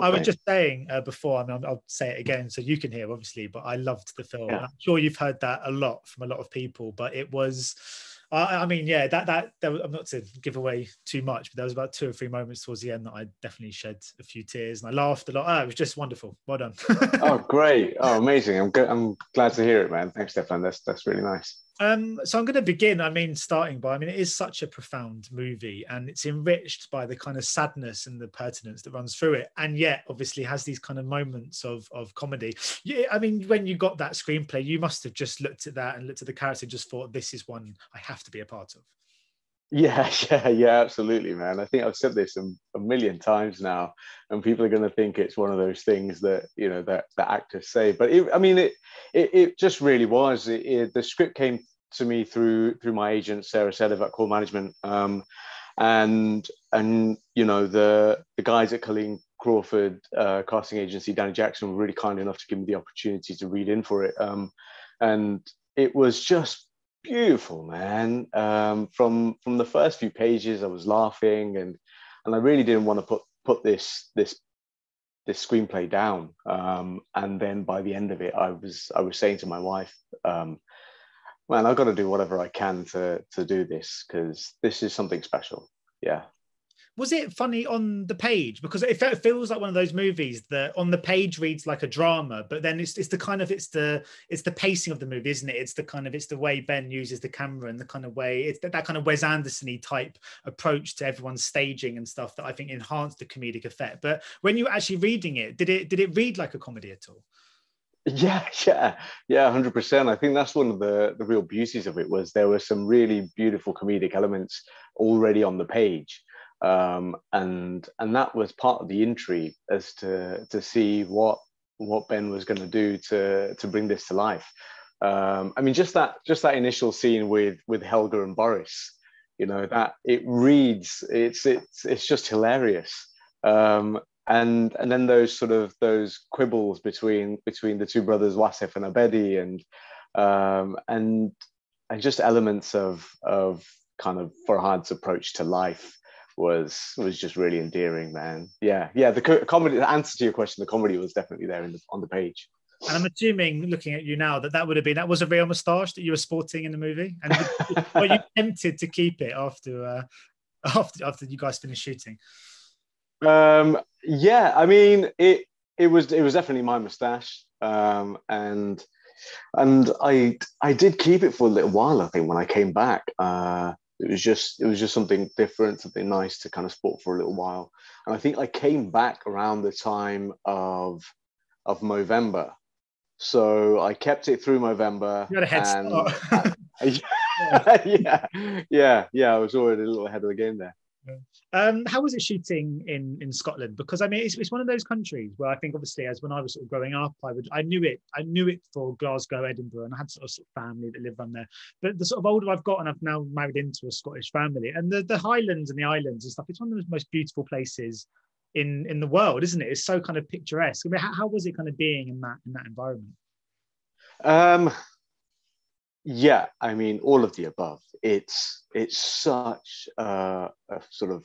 I was just saying uh, before, I mean, I'll, I'll, say it again so you can hear, obviously, but I loved the film. Yeah. I'm sure you've heard that a lot from a lot of people, but it was I, I mean, yeah, that, that that I'm not to give away too much, but there was about two or three moments towards the end that I definitely shed a few tears and I laughed a lot. Oh, it was just wonderful. Well done. oh, great! Oh, amazing! I'm good. I'm glad to hear it, man. Thanks, Stefan. That's that's really nice. Um, so I'm going to begin. I mean, starting by, I mean, it is such a profound movie, and it's enriched by the kind of sadness and the pertinence that runs through it, and yet obviously has these kind of moments of of comedy. Yeah, I mean, when you got that screenplay, you must have just looked at that and looked at the character and just thought, "This is one I have to be a part of." Yeah, yeah, yeah, absolutely, man. I think I've said this a, a million times now, and people are going to think it's one of those things that you know that the actors say. But it, I mean, it, it, it just really was. It, it, the script came to me through through my agent Sarah Selev at Core Management, um, and and you know the the guys at Kahleen Crawford uh, casting agency, Danny Jackson, were really kind enough to give me the opportunity to read in for it, um, and it was just beautiful, man. Um, from from the first few pages, I was laughing, and and I really didn't want to put put this this this screenplay down. Um, and then by the end of it, I was I was saying to my wife, um, man, I've got to do whatever I can to to do this because this is something special. Yeah. Was it funny on the page? Because it feels like one of those movies that on the page reads like a drama, but then it's it's the kind of it's the it's the pacing of the movie, isn't it? It's the kind of it's the way Ben uses the camera and the kind of way it's that, that kind of Wes Anderson-y type approach to everyone's staging and stuff that I think enhanced the comedic effect. But when you were actually reading it, did it did it read like a comedy at all? Yeah, yeah, yeah, hundred percent. I think that's one of the the real beauties of it was there were some really beautiful comedic elements already on the page, um, and and that was part of the intrigue as to to see what what Ben was going to do to to bring this to life. Um, I mean, just that just that initial scene with with Helga and Boris, you know, that it reads it's it's it's just hilarious. Um, and and then those sort of those quibbles between between the two brothers Wasef and Abedi and um, and and just elements of of kind of Farhad's approach to life was was just really endearing, man. Yeah, yeah. The co- comedy, the answer to your question, the comedy was definitely there in the, on the page. And I'm assuming, looking at you now, that that would have been that was a real moustache that you were sporting in the movie, and were you tempted to keep it after uh, after after you guys finished shooting? Um, yeah, I mean it. It was it was definitely my moustache, um, and and I I did keep it for a little while. I think when I came back, uh, it was just it was just something different, something nice to kind of sport for a little while. And I think I came back around the time of of November, so I kept it through November. You had a head start. yeah, yeah, yeah. I was already a little ahead of the game there. Um, how was it shooting in in Scotland? Because I mean, it's, it's one of those countries where I think obviously, as when I was sort of growing up, I would I knew it I knew it for Glasgow, Edinburgh, and I had sort of, sort of family that lived around there. But the sort of older I've gotten, and I've now married into a Scottish family, and the the Highlands and the islands and stuff. It's one of the most beautiful places in in the world, isn't it? It's so kind of picturesque. I mean, how, how was it kind of being in that in that environment? Um, yeah, I mean, all of the above. It's it's such a, a sort of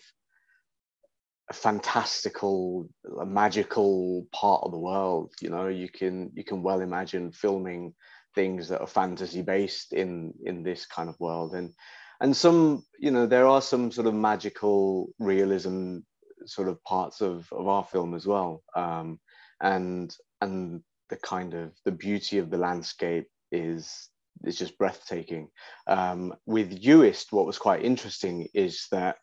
a fantastical, a magical part of the world. You know, you can you can well imagine filming things that are fantasy based in in this kind of world, and and some you know there are some sort of magical realism sort of parts of of our film as well, um, and and the kind of the beauty of the landscape is is just breathtaking. Um, with Uist, what was quite interesting is that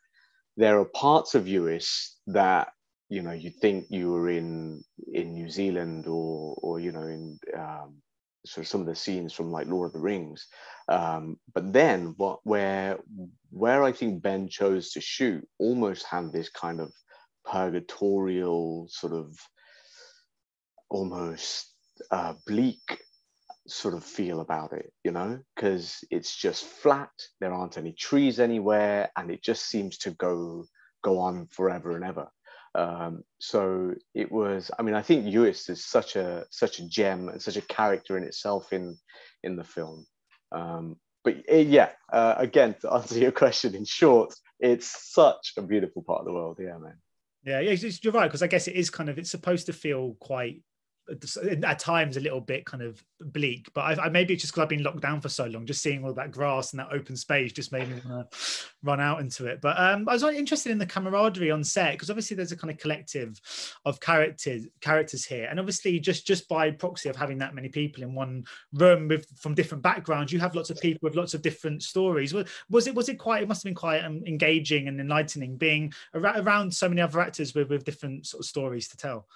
there are parts of Uist that you know you think you were in in New Zealand or or you know in um, sort of some of the scenes from like Lord of the Rings, um, but then what where where I think Ben chose to shoot almost had this kind of purgatorial sort of almost uh, bleak sort of feel about it, you know, because it's just flat. There aren't any trees anywhere, and it just seems to go go on forever and ever. Um, so it was. I mean, I think Uist is such a such a gem and such a character in itself in in the film. Um, but eh, yeah, uh, again, to answer your question in short, it's such a beautiful part of the world. Yeah, man. Yeah, yeah, you're right because I guess it is kind of it's supposed to feel quite at times a little bit kind of bleak but I, I maybe it's just because I've been locked down for so long just seeing all that grass and that open space just made me want to run out into it. But um, I was interested in the camaraderie on set because obviously there's a kind of collective of characters characters here. And obviously just just by proxy of having that many people in one room with from different backgrounds you have lots of people with lots of different stories. Was, was it was it quite it must have been quite um, engaging and enlightening being around so many other actors with, with different sort of stories to tell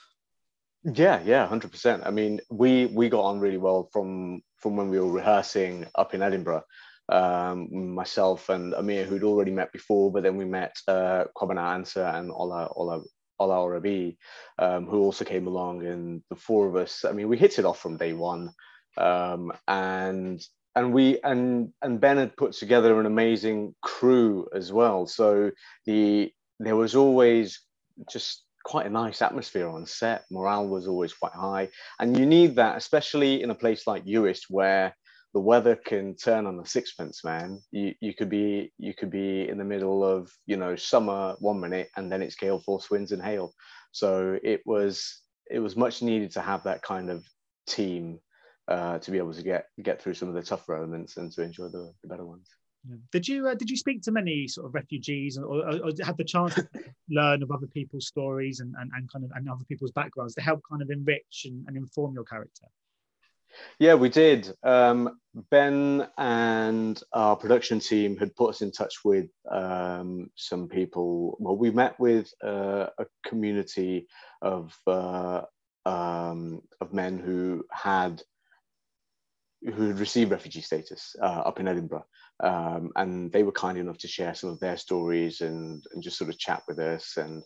yeah, yeah, hundred percent. I mean, we we got on really well from from when we were rehearsing up in Edinburgh. Um, myself and Amir, who'd already met before, but then we met uh, Kwabena Ansah and Ola Ola Ola Orebiyi, um, who also came along, and the four of us. I mean, we hit it off from day one, um, and and we and and Ben had put together an amazing crew as well. So the there was always just quite a nice atmosphere on set. Morale was always quite high. And you need that, especially in a place like Uist where the weather can turn on a sixpence, man. You, you could be you could be in the middle of you know summer one minute and then it's gale force winds and hail. So it was it was much needed to have that kind of team uh, to be able to get get through some of the tougher elements and to enjoy the, the better ones. Did you uh, did you speak to many sort of refugees or, or, or had the chance to learn of other people's stories and, and, and kind of and other people's backgrounds to help kind of enrich and, and inform your character? Yeah, we did. Um, ben and our production team had put us in touch with um, some people. Well, we met with uh, a community of uh, um, of men who had who had received refugee status uh, up in Edinburgh. Um, and they were kind enough to share some of their stories and, and just sort of chat with us. And,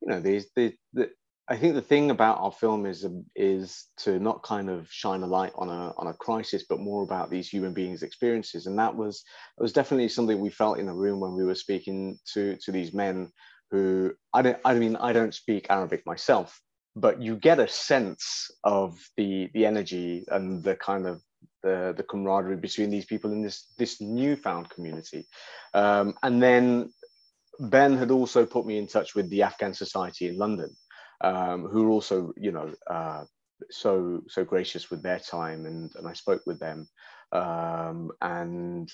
you know, they, they, they, I think the thing about our film is, is to not kind of shine a light on a, on a crisis, but more about these human beings' experiences. And that was, that was definitely something we felt in the room when we were speaking to, to these men who, I, don't, I mean, I don't speak Arabic myself, but you get a sense of the the energy and the kind of the, the camaraderie between these people in this this newfound community. Um, and then Ben had also put me in touch with the Afghan Society in London, um, who are also, you know, uh, so so gracious with their time, and and I spoke with them, um, and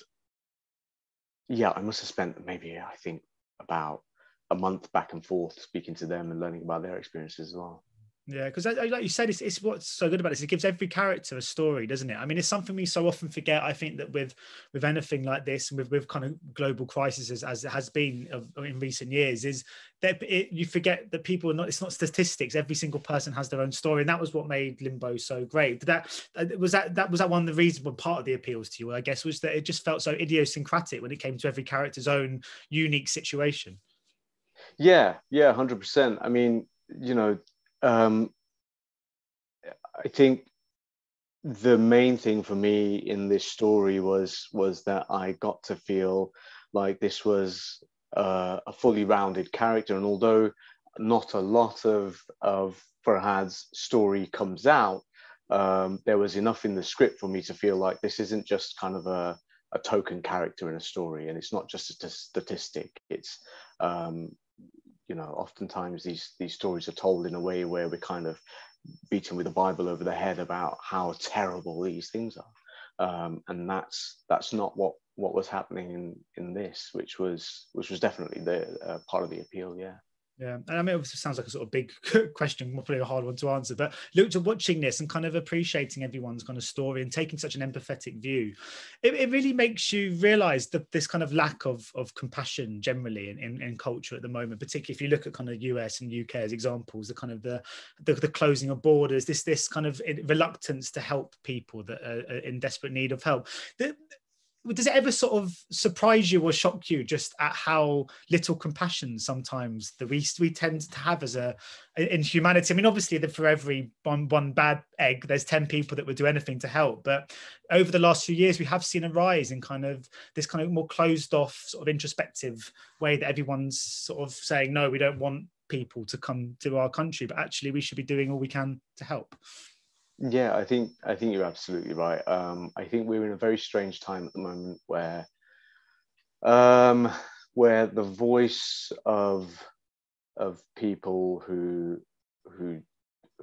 yeah, I must have spent maybe I think about a month back and forth speaking to them and learning about their experiences as well. Yeah, because like you said, it's, it's what's so good about this. It gives every character a story, doesn't it? I mean, it's something we so often forget. I think that with with anything like this, and with with kind of global crises as it has been in recent years, is that it, you forget that people are not. It's not statistics. Every single person has their own story, and that was what made Limbo so great. Did that was that that was that one of the reasons, one part of the appeals to you, I guess, was that it just felt so idiosyncratic when it came to every character's own unique situation. Yeah, yeah, hundred percent. I mean, you know um, I think the main thing for me in this story was was that I got to feel like this was uh, a fully rounded character, and although not a lot of of Farhad's story comes out, um, there was enough in the script for me to feel like this isn't just kind of a, a token character in a story, and it's not just a statistic. It's um, you know, oftentimes these these stories are told in a way where we're kind of beaten with the Bible over the head about how terrible these things are, um, and that's that's not what what was happening in in this, which was which was definitely the uh, part of the appeal. Yeah. Yeah, and I mean, it sounds like a sort of big question, probably a hard one to answer. But look to watching this and kind of appreciating everyone's kind of story and taking such an empathetic view, it, it really makes you realise that this kind of lack of of compassion generally in, in, in, culture at the moment, particularly if you look at kind of US and UK as examples, the kind of the the, the closing of borders, this this kind of reluctance to help people that are in desperate need of help. The, does it ever sort of surprise you or shock you just at how little compassion sometimes that we we tend to have as a in humanity? I mean, obviously, that for every one one bad egg, there's ten people that would do anything to help. But over the last few years, we have seen a rise in kind of this kind of more closed off, sort of introspective way that everyone's sort of saying, no, we don't want people to come to our country, but actually, we should be doing all we can to help. Yeah, I think I think you're absolutely right. Um, I think we're in a very strange time at the moment where um, where the voice of of people who who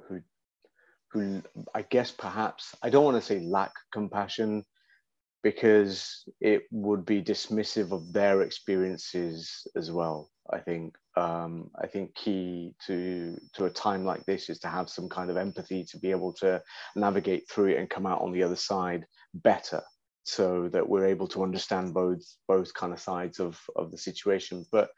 who who I guess perhaps I don't want to say lack compassion because it would be dismissive of their experiences as well. I think um, I think key to to a time like this is to have some kind of empathy to be able to navigate through it and come out on the other side better, so that we're able to understand both both kind of sides of of the situation. But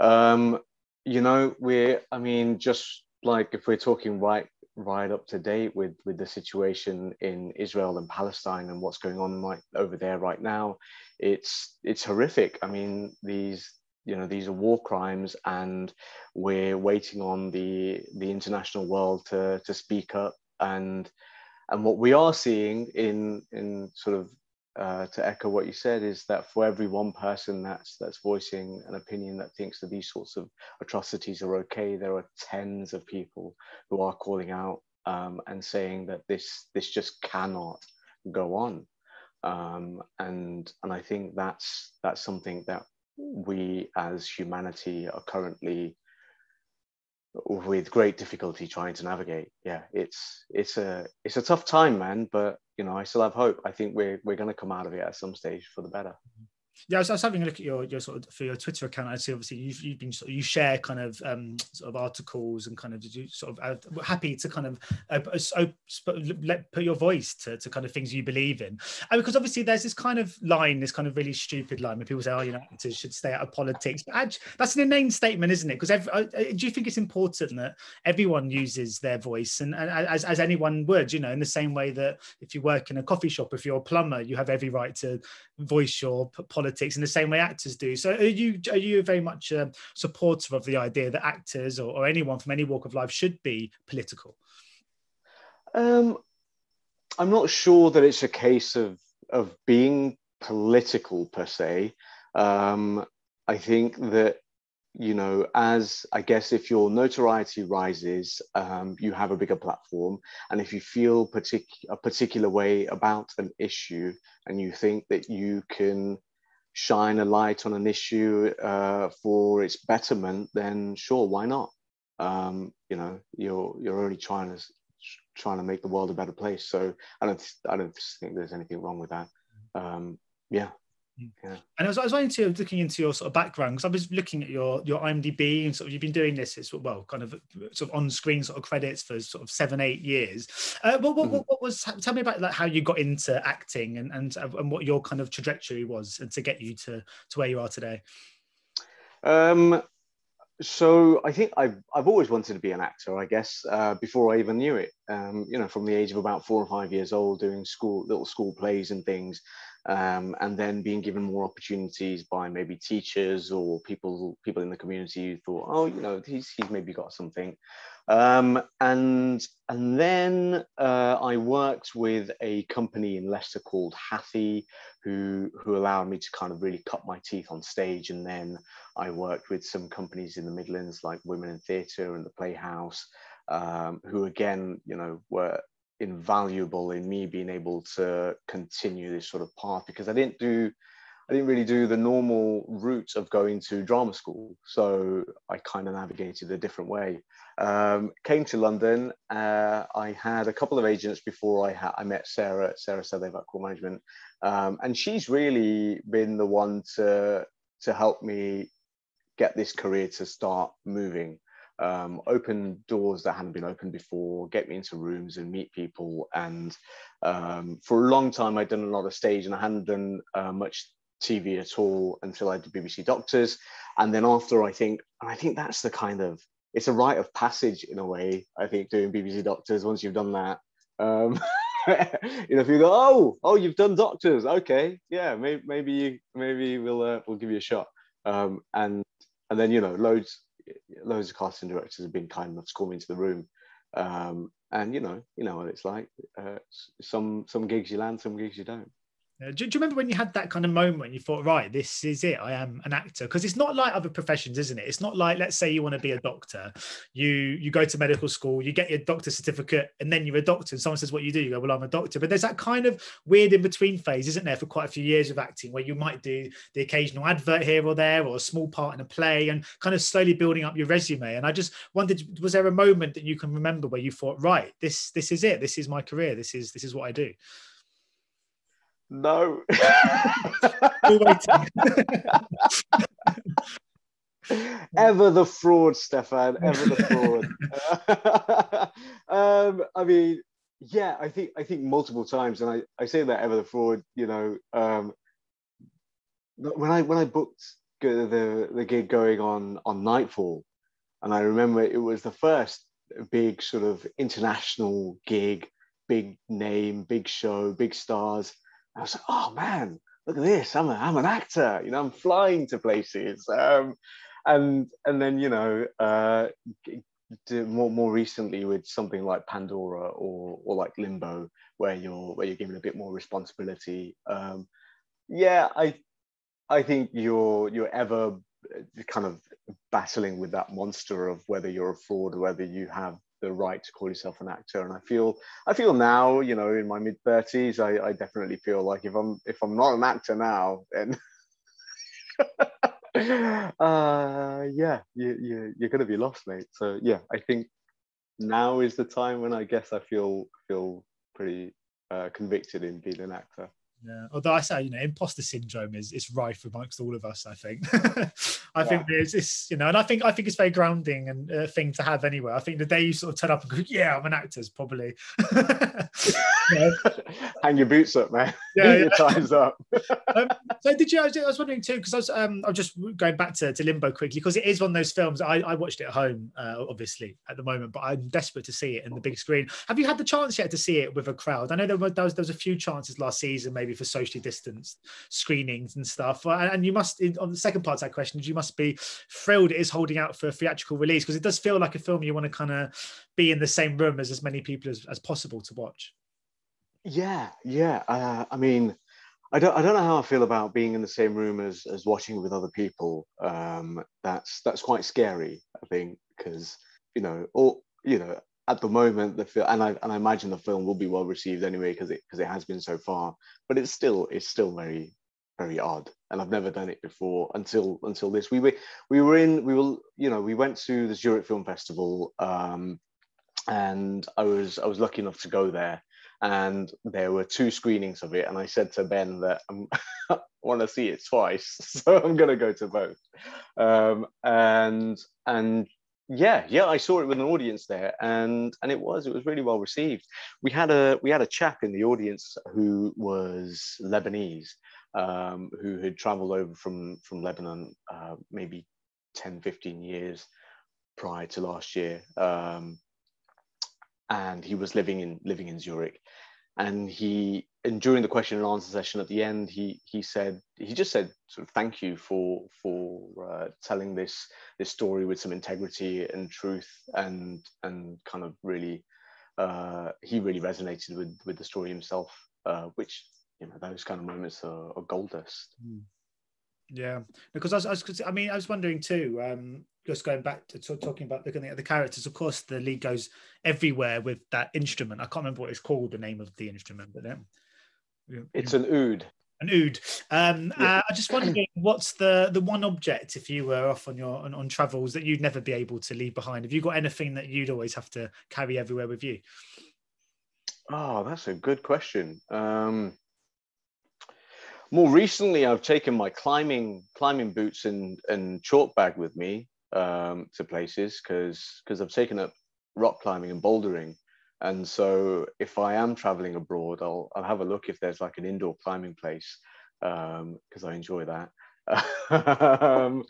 um, you know, we're I mean, just like if we're talking right right up to date with with the situation in Israel and Palestine and what's going on right over there right now, it's it's horrific. I mean, these you know these are war crimes, and we're waiting on the the international world to to speak up and and what we are seeing in in sort of uh, to echo what you said is that for every one person that's that's voicing an opinion that thinks that these sorts of atrocities are okay, there are tens of people who are calling out um, and saying that this this just cannot go on. Um, and and I think that's that's something that we as humanity are currently with great difficulty trying to navigate. Yeah, it's it's a it's a tough time, man. But you know, I still have hope. I think we're we're going to come out of it at some stage for the better. Mm-hmm. Yeah, I was, I was, having a look at your, your sort of for your Twitter account. I see obviously you've, you've been you share kind of um, sort of articles and kind of you sort of uh, happy to kind of uh, let put your voice to, to kind of things you believe in. And because obviously there's this kind of line, this kind of really stupid line where people say, "Oh, you know, actors should stay out of politics." But actually, that's an inane statement, isn't it? Because uh, uh, do you think it's important that everyone uses their voice and, and as as anyone would, you know, in the same way that if you work in a coffee shop, if you're a plumber, you have every right to voice your politics in the same way actors do. So are you are you very much a supporter of the idea that actors or, or anyone from any walk of life should be political? Um, I'm not sure that it's a case of of being political per se. Um, I think that you know, as I guess if your notoriety rises, um, you have a bigger platform. And if you feel partic- a particular way about an issue and you think that you can shine a light on an issue uh, for its betterment, then sure, why not? Um, you know, you're, you're only trying to, trying to make the world a better place. So I don't, I don't think there's anything wrong with that. Um, yeah. Yeah. And I was, I was into looking into your sort of background because I was looking at your your IMDb and sort of you've been doing this it's well kind of sort of on screen sort of credits for sort of seven eight years. Uh, what, what, mm. what, was tell me about like how you got into acting and and and what your kind of trajectory was and to get you to to where you are today. Um, so I think I've, I've always wanted to be an actor, I guess, uh, before I even knew it. Um, you know, from the age of about four or five years old, doing school little school plays and things, um, and then being given more opportunities by maybe teachers or people people in the community who thought, oh, you know, he's he's maybe got something. Um, and and then uh, I worked with a company in Leicester called Hathi, who who allowed me to kind of really cut my teeth on stage. And then I worked with some companies in the Midlands like Women in Theatre and the Playhouse, um, who again, you know, were invaluable in me being able to continue this sort of path because I didn't do I didn't really do the normal route of going to drama school. So I kind of navigated a different way. Um, came to London. Uh, I had a couple of agents before I, ha- I met Sarah, Sarah Sadlev at Core Management. Um, and she's really been the one to, to help me get this career to start moving um, open doors that hadn't been opened before, get me into rooms and meet people. And um, for a long time, I'd done a lot of stage and I hadn't done uh, much TV at all until I did BBC Doctors. And then after, I think, and I think that's the kind of, it's a rite of passage in a way, I think, doing BBC Doctors once you've done that. Um, you know, if you go, oh, oh, you've done Doctors, okay, yeah, maybe, maybe, maybe we'll, uh, we'll give you a shot. Um, and and then you know, loads loads of casting directors have been kind enough to call me into the room. Um, and you know, you know what it's like. Uh, some some gigs you land, some gigs you don't. Uh, do, do, you remember when you had that kind of moment when you thought, right, this is it, I am an actor? Because it's not like other professions, isn't it? It's not like, let's say you want to be a doctor, you you go to medical school, you get your doctor certificate, and then you're a doctor. And someone says, What you do? You go, Well, I'm a doctor. But there's that kind of weird in between phase, isn't there, for quite a few years of acting, where you might do the occasional advert here or there, or a small part in a play, and kind of slowly building up your resume. And I just wondered, was there a moment that you can remember where you thought, right, this this is it, this is my career, this is this is what I do? No. ever the fraud, Stefan. Ever the fraud. um, I mean, yeah, I think I think multiple times, and I, I say that ever the fraud. You know, um, when I when I booked the the gig going on on Knightfall, and I remember it was the first big sort of international gig, big name, big show, big stars I was like, oh man, look at this. I'm, a, I'm an actor, you know, I'm flying to places. Um, and, and then, you know, uh, more, more recently with something like Pandora or, or like Limbo, where you're, where you're given a bit more responsibility. Um, yeah, I, I think you're, you're ever kind of battling with that monster of whether you're a fraud, whether you have the right to call yourself an actor. And i feel i feel now you know in my mid 30s I, I definitely feel like if i'm if i'm not an actor now then uh yeah you, you you're gonna be lost mate. So yeah i think now is the time when i guess i feel feel pretty uh, convicted in being an actor yeah. Although I say, you know, imposter syndrome is is rife amongst all of us. I think. I yeah. think it's, it's, you know, and I think I think it's very grounding and a uh, thing to have anyway. I think the day you sort of turn up and go, "Yeah, I'm an actor," is probably. Hang your boots up, man. Yeah, your time's up. um, so did you? I was, wondering too because I was um, I'm just going back to, to Limbo quickly because it is one of those films. I, I watched it at home, uh, obviously at the moment, but I'm desperate to see it in the big screen. Have you had the chance yet to see it with a crowd? I know there was there was, there was a few chances last season, maybe for socially distanced screenings and stuff. And you must, on the second part of that question, you must be thrilled it is holding out for a theatrical release because it does feel like a film you want to kind of be in the same room as as many people as, as possible to watch. Yeah, yeah. Uh, I mean, I don't, I don't know how I feel about being in the same room as, as watching with other people. Um, that's that's quite scary, I think, because you know, or you know, at the moment the film and I and I imagine the film will be well received anyway because it because it has been so far but it's still it's still very very odd and I've never done it before until until this we were we were in we were you know we went to the Zurich Film Festival um, and I was I was lucky enough to go there and there were two screenings of it and I said to Ben that I want to see it twice so I'm going to go to both. Um, and and yeah yeah i saw it with an audience there and and it was it was really well received. We had a we had a chap in the audience who was lebanese um, who had traveled over from from lebanon uh, maybe 10 15 years prior to last year um, and he was living in living in zurich. And he and during the question and answer session at the end he he said he just said sort of thank you for for uh, telling this this story with some integrity and truth and and kind of really uh, he really resonated with with the story himself uh, which you know those kind of moments are, are gold dust. Mm. yeah. Because I was, I was, I mean I was wondering too um just going back to talking about looking at the characters, of course, the lead goes everywhere with that instrument. I can't remember what it's called, the name of the instrument, but um, it's an oud. An oud. Um, yeah. uh, I just wondering, what's the the one object if you were off on your on, on, travels that you'd never be able to leave behind? Have you got anything that you'd always have to carry everywhere with you? Oh, that's a good question. Um, more recently, I've taken my climbing climbing boots and and chalk bag with me um, to places because because I've taken up rock climbing and bouldering. And so if I am traveling abroad, I'll, I'll have a look if there's like an indoor climbing place because um, I enjoy that. um,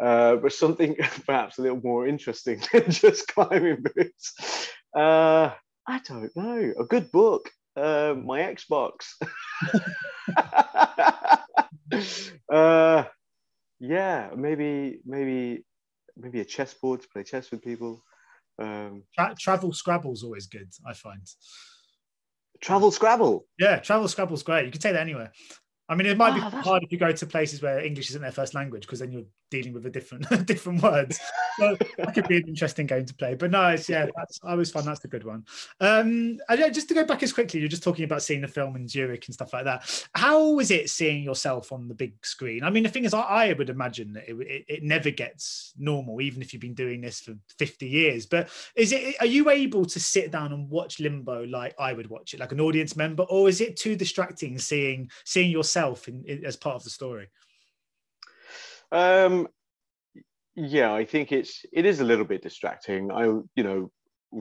uh, but something perhaps a little more interesting than just climbing boots. Uh, I don't know. A good book. Uh, my Xbox. uh, yeah, maybe maybe maybe a chessboard to play chess with people. Um, Tra- travel Scrabble's always good, I find. Travel Scrabble. Yeah, Travel Scrabble's great. You can take that anywhere. I mean, it might be Ah, that's- hard if you go to places where English isn't their first language because then you're dealing with a different different words. So that could be an interesting game to play. But no, it's yeah, that's I always find that's a good one. Um, and yeah, just to go back as quickly, you're just talking about seeing the film in Zurich and stuff like that. How is it seeing yourself on the big screen? I mean, the thing is, I, I would imagine that it, it, it never gets normal, even if you've been doing this for 50 years. But is it? Are you able to sit down and watch Limbo like I would watch it, like an audience member, or is it too distracting seeing seeing yourself in, in, as part of the story? Um, yeah, I think it's it is a little bit distracting. I you know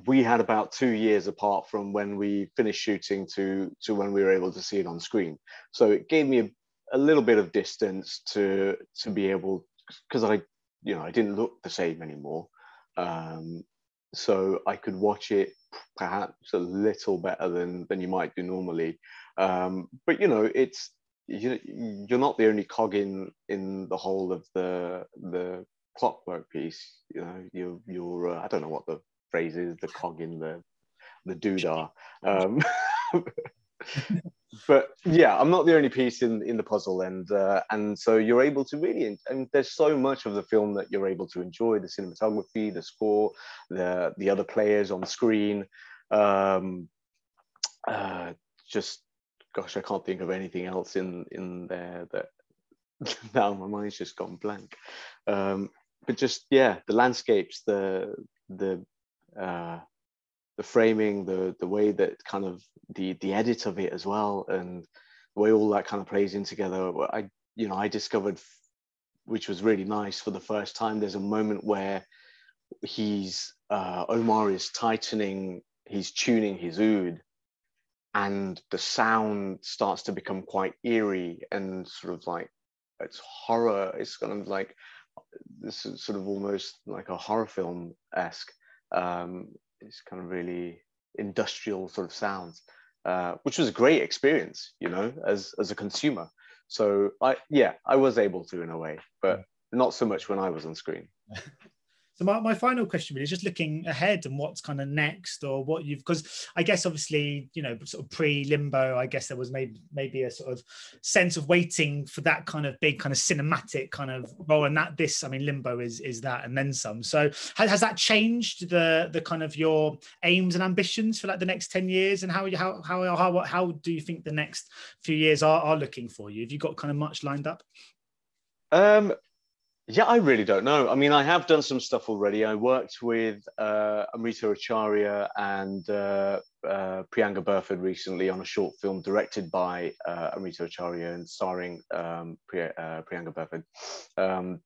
we had about two years apart from when we finished shooting to to when we were able to see it on screen. So it gave me a, a little bit of distance to to be able because I you know I didn't look the same anymore. Um, so I could watch it perhaps a little better than than you might do normally. Um, but you know it's you, you're not the only cog in in the whole of the the clockwork piece. You know, you're you're uh, I don't know what the phrase is, the cog in the the doodah. Um, but yeah, I'm not the only piece in in the puzzle, and uh, and so you're able to really, and there's so much of the film that you're able to enjoy: the cinematography, the score, the the other players on screen. Um, uh, just gosh, I can't think of anything else in in there that now my mind's just gone blank. Um, but just yeah, the landscapes, the the uh, the framing, the the way that kind of the the edit of it as well, and the way all that kind of plays in together. I you know I discovered, which was really nice for the first time. There's a moment where he's uh, Omar is tightening, he's tuning his oud, and the sound starts to become quite eerie and sort of like it's horror. It's kind of like this is sort of almost like a horror film esque. Um, it's kind of really industrial sort of sounds, uh, which was a great experience, you know, as as a consumer. So I yeah, I was able to in a way, but not so much when I was on screen. So my, my final question really is just looking ahead and what's kind of next or what you've because I guess obviously you know sort of pre limbo I guess there was maybe maybe a sort of sense of waiting for that kind of big kind of cinematic kind of role and that this I mean limbo is is that and then some. So has, has that changed the the kind of your aims and ambitions for like the next 10 years? And how how how how, how do you think the next few years are, are looking for you? Have you got kind of much lined up? Um, yeah, I really don't know. I mean, I have done some stuff already. I worked with uh, Amrita Acharya and uh, uh, Priyanka Burford recently on a short film directed by uh, Amrita Acharya and starring um, Priya, uh, Priyanka Burford. Um,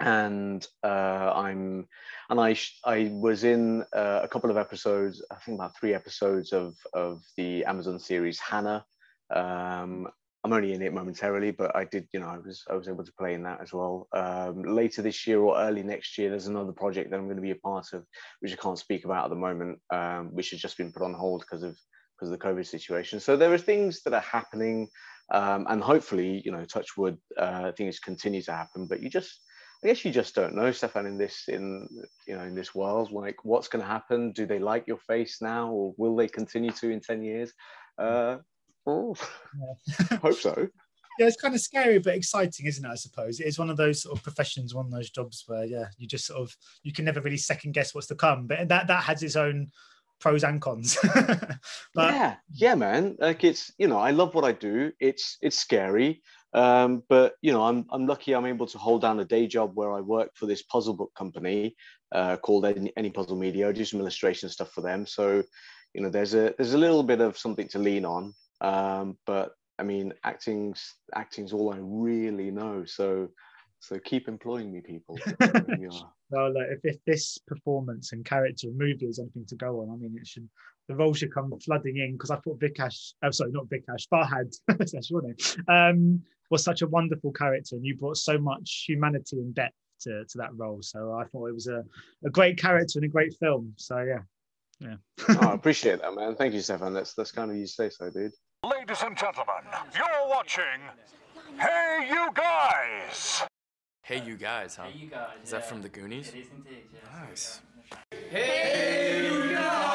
and uh, I'm and I sh- I was in a couple of episodes. I think about three episodes of of the Amazon series Hanna. Um, I'm only in it momentarily, but I did, you know, I was I was able to play in that as well. Um, later this year or early next year, there's another project that I'm going to be a part of, which I can't speak about at the moment, um, which has just been put on hold because of because of the COVID situation. So there are things that are happening, um, and hopefully, you know, touch wood, uh, things continue to happen. But you just, I guess, you just don't know, Stefan, in this in you know in this world, like what's going to happen? Do they like your face now, or will they continue to in ten years? Uh, Oh, hope so. Yeah, it's kind of scary but exciting, isn't it? I suppose it is one of those sort of professions, one of those jobs where yeah, you just sort of you can never really second guess what's to come. But that that has its own pros and cons. but yeah, yeah, man. Like it's you know I love what I do. It's it's scary, um, but you know I'm I'm lucky I'm able to hold down a day job where I work for this puzzle book company uh, called Any, Any Puzzle Media. I do some illustration stuff for them, so you know there's a there's a little bit of something to lean on. Um, but I mean, acting's acting's all I really know. So so keep employing me, people. well, look, if, if this performance and character and movie is anything to go on, I mean, it should the role should come flooding in because I thought Vikash, oh sorry, not Vikash, Farhad, that's your name, um, was such a wonderful character, and you brought so much humanity and depth to, to that role. So I thought it was a, a great character and a great film. So yeah. Yeah. oh, I appreciate that, man. Thank you, Stefan. That's that's kind of you to say so, dude. Ladies and gentlemen, you're watching HeyUGuys! Hey, you guys, huh? Hey, you guys. Is that yeah. from the Goonies? It is indeed, yeah. Nice. Hey, you guys!